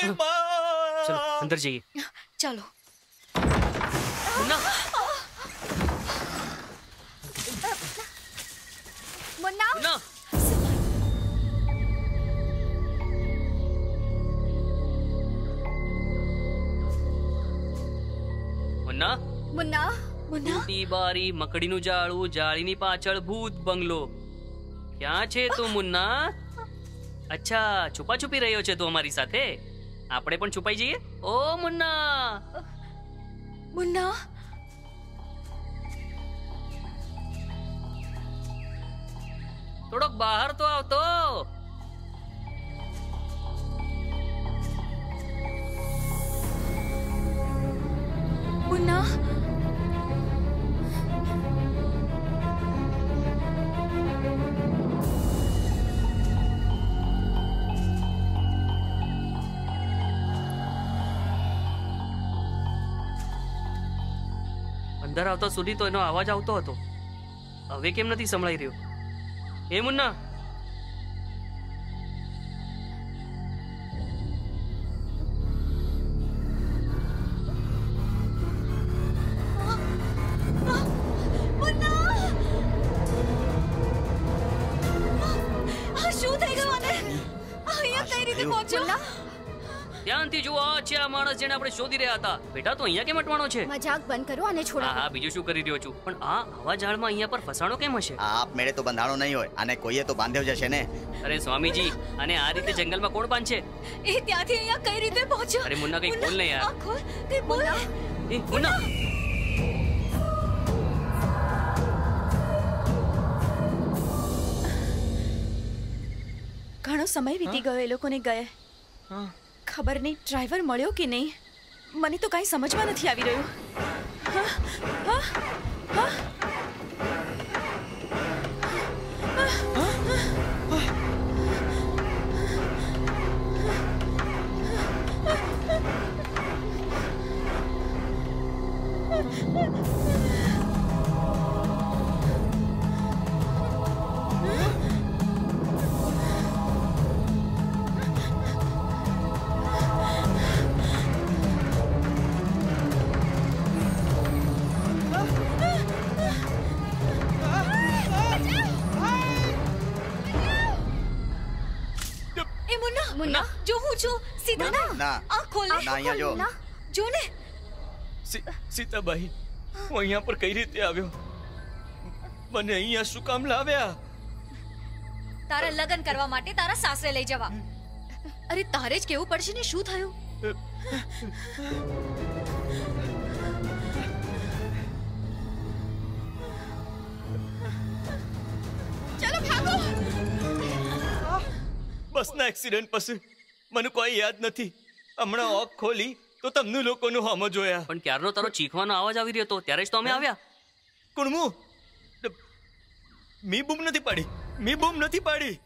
ઓયમાં ચલો અંદર જઈએ. ચાલો. મુન્ના. મુન્ના મુન્ના. મુન્ના મુન્ના. મુન્ના બારી મકડીનું જાળું જાળીની પાછળ ભૂત બંગલો. ક્યાં છે તું મુન્ના? અચ્છા છુપા છુપી રહ્યો છે તું અમારી સાથે? આપણે પણ છુપાઈ જઈએ? ઓ મુન્ના. મુન્ના? થોડોક બહાર તો આવતો. અંદર આવતા સુધી તો એનો અવાજ આવતો હતો. હવે કેમ નથી સંભળાઈ રહ્યો? એ મુન્ના? શું થઈ ગયું આને? અહીંયા કઈ રીતે પહોંચ્યો? ધ્યાનથી જુઓ આ છે આ માણસ જેને આપણે શોધી રહ્યા હતા. બેટા તો અહીંયા કેમ અટવાનો છે? મજાક બંધ કરો અને છોડો. હા હા બીજું શું કરી રહ્યો છું? પણ આ આવા જાળમાં અહીંયા પર ફસાણો કેમ હશે? આ આપમેળે તો બંધાણો નહીં હોય અને કોઈએ તો બાંધ્યો જશે ને? અરે સ્વામીજી અને આ રીતે જંગલમાં કોણ બાંધશે? એ ત્યાંથી અહીંયા કઈ રીતે પહોંચ્યો? અરે મુન્ના, કઈ બોલ ને યાર. ખોલ તે બોલ. એ મુન્ના. ઘણો સમય વીતી ગયો એ લોકોને ગયે. ખબર નહીં ડ્રાઈવર મળ્યો કે નહીં મને તો કાંઈ સમજમાં નથી આવી રહ્યું હા? હા? હા? મુન્ના જો હું છું સીધા ના ના. આ ખોલ ના, અહીંયા જો. જો ને સી- સીતાબાઈ હું અહીંયા પર કઈ રીતે આવ્યો મને અહીંયા શું કામ લાવ્યા તારા લગ્ન કરવા માટે તારા સાસરે લઈ જવા અરે તારે જ કેવું પડશે ને શું થયું બસના એક્સિડન્ટ પછી મને કોઈ યાદ નથી. હમણાં ઓક ખોલી તો તમને લોકોનું હમ જોયા. પણ ક્યારનો તારો ચીખવાનો અવાજ આવી રહ્યો હતો? ત્યારે જ તો અમે આવ્યા. કુણમુ મી બૂમ નથી પાડી. મી બૂમ નથી પાડી.